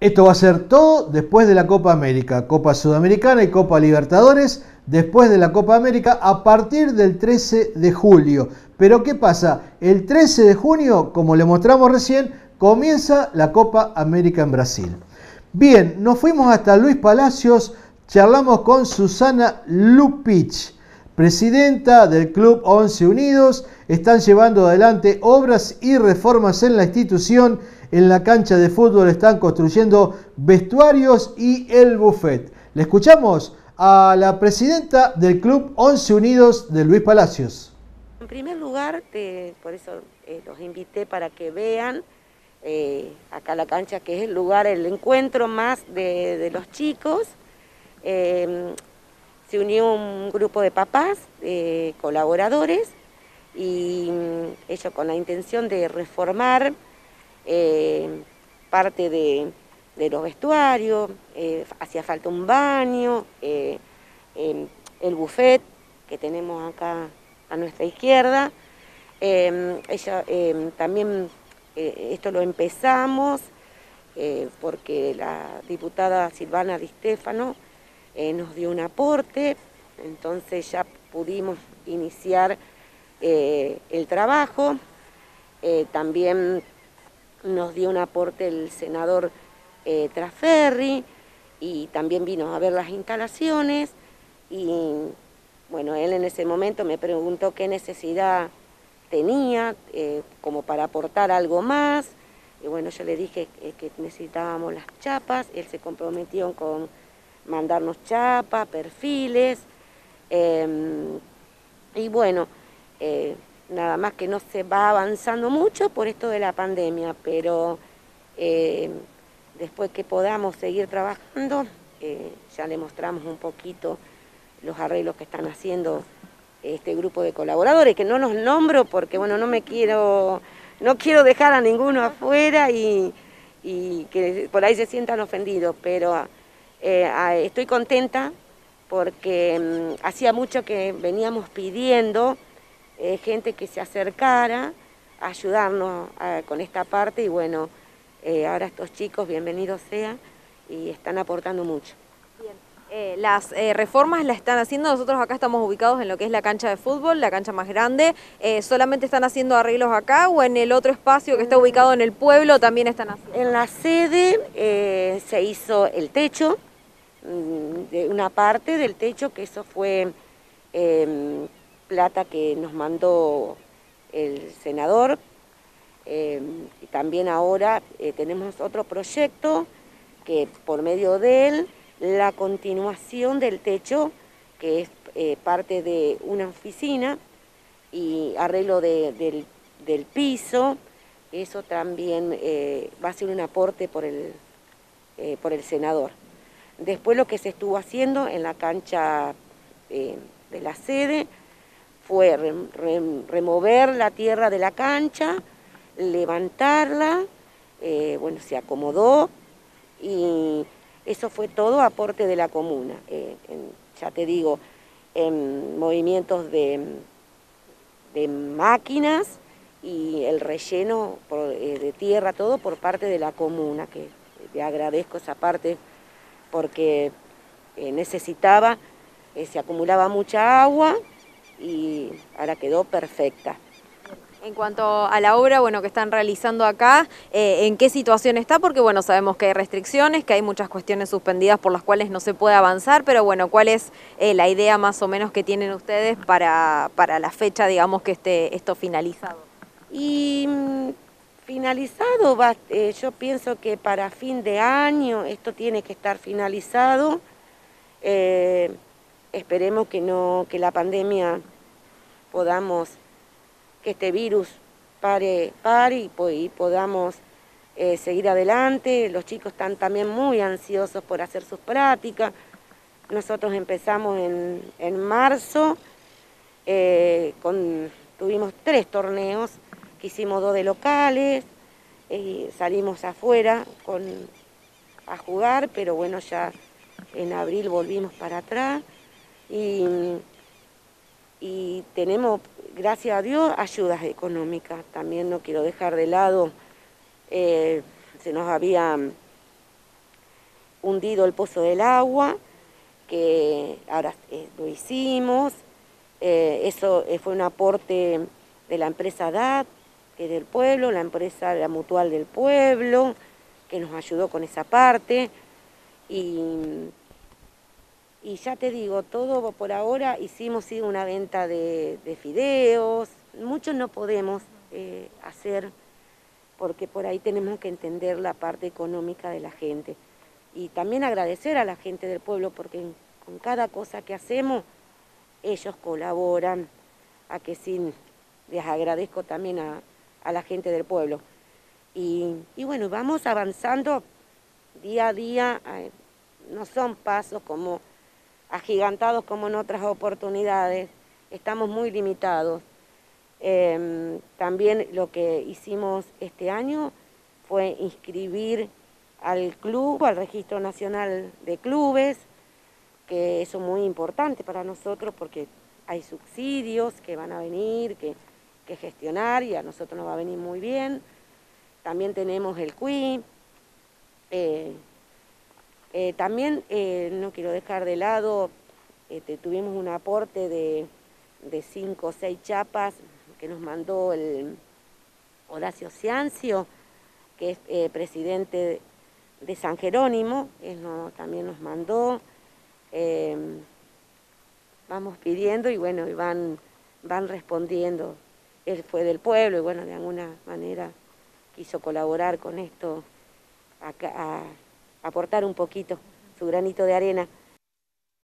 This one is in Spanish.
Esto va a ser todo después de la Copa América, Copa Sudamericana y Copa Libertadores, después de la Copa América a partir del 13 de julio. Pero ¿qué pasa? El 13 de junio, como le mostramos recién, comienza la Copa América en Brasil. Bien, nos fuimos hasta Luis Palacios, charlamos con Susana Lupich, presidenta del Club 11 Unidos. Están llevando adelante obras y reformas en la institución en la cancha de fútbol están construyendo vestuarios y el buffet. Le escuchamos a la presidenta del Club 11 Unidos de Luis Palacios. En primer lugar, por eso eh, los invité para que vean eh, acá la cancha, que es el lugar, el encuentro más de, los chicos. Em, se unió un grupo de papás, colaboradores, y mm, ellos con la intención de reformar eh, parte de, los vestuarios, eh, hacía falta un baño, eh, em, el buffet que tenemos acá a nuestra izquierda. Em, ella, em, también esto lo empezamos porque la diputada Silvana Di Stefano nos dio un aporte, entonces ya pudimos iniciar el trabajo. también nos dio un aporte el senador eh, Traferri y también vino a ver las instalaciones y bueno, él en ese momento me preguntó qué necesidad tenía eh, como para aportar algo más y bueno, yo le dije que necesitábamos las chapas, él se comprometió con mandarnos chapas, perfiles em, y bueno, eh, nada más que no se va avanzando mucho por esto de la pandemia, pero eh, después que podamos seguir trabajando, eh, ya le mostramos un poquito los arreglos que están haciendo este grupo de colaboradores, que no los nombro porque bueno, no me quiero, no quiero dejar a ninguno afuera y, que por ahí se sientan ofendidos, pero eh, estoy contenta porque mm, hacía mucho que veníamos pidiendo eh, gente que se acercara a ayudarnos con esta parte y bueno, eh, ahora estos chicos, bienvenidos sean, y están aportando mucho. Bien. Eh, las reformas las están haciendo, nosotros acá estamos ubicados en lo que es la cancha de fútbol, la cancha más grande, ¿solamente están haciendo arreglos acá o en el otro espacio que está ubicado en el pueblo también están haciendo? En la sede se hizo el techo, mm, de una parte del techo, que eso fue em, plata que nos mandó el senador. Eh, y también ahora eh, tenemos otro proyecto que por medio de él, la continuación del techo, que es eh, parte de una oficina, y arreglo del, piso, eso también va a ser un aporte por el, por el senador. Después lo que se estuvo haciendo en la cancha de la sede, fue remover la tierra de la cancha, levantarla, eh, bueno, se acomodó y eso fue todo aporte de la comuna. Eh, ya te digo, en movimientos de, de máquinas y el relleno eh, de tierra, todo por parte de la comuna, que te agradezco esa parte porque necesitaba, se acumulaba mucha agua y ahora quedó perfecta. En cuanto a la obra bueno, que están realizando acá, eh, ¿en qué situación está? Porque bueno, sabemos que hay restricciones, que hay muchas cuestiones suspendidas por las cuales no se puede avanzar, pero bueno, ¿cuál es eh, la idea más o menos que tienen ustedes para, la fecha, digamos, que esté esto finalizado? Y mm, finalizado, va, eh, yo pienso que para fin de año esto tiene que estar finalizado. Esperemos que, no, que la pandemia podamos, que este virus pare, pare y, podamos eh, seguir adelante. Los chicos están también muy ansiosos por hacer sus prácticas. Nosotros empezamos en, marzo, eh, con, tuvimos tres torneos, que hicimos dos de locales, y salimos afuera con, a jugar, pero bueno, ya en abril volvimos para atrás y, tenemos, gracias a Dios, ayudas económicas. También no quiero dejar de lado, eh, se nos había hundido el pozo del agua, que ahora eh, lo hicimos. Eh, eso fue un aporte de la empresa DAT, que es del pueblo, la empresa la mutual del pueblo, que nos ayudó con esa parte. Y, y ya te digo, todo por ahora hicimos una venta de, fideos, muchos no podemos eh, hacer porque por ahí tenemos que entender la parte económica de la gente. Y también agradecer a la gente del pueblo porque con cada cosa que hacemos ellos colaboran, a que sí les agradezco también a, la gente del pueblo. Y, y, bueno, vamos avanzando día a día, no son pasos como agigantados como en otras oportunidades, estamos muy limitados. Em, también lo que hicimos este año fue inscribir al club, al Registro Nacional de Clubes, que eso es muy importante para nosotros porque hay subsidios que van a venir, que, gestionar y a nosotros nos va a venir muy bien. También tenemos el CUI. Eh, también eh, no quiero dejar de lado, este, tuvimos un aporte de, de cinco o seis chapas que nos mandó el Horacio Ciancio, que es eh, presidente de San Jerónimo, él también nos mandó. Em, vamos pidiendo y bueno, y van, van respondiendo. Él fue del pueblo y bueno, de alguna manera quiso colaborar con esto, a, aportar un poquito su granito de arena.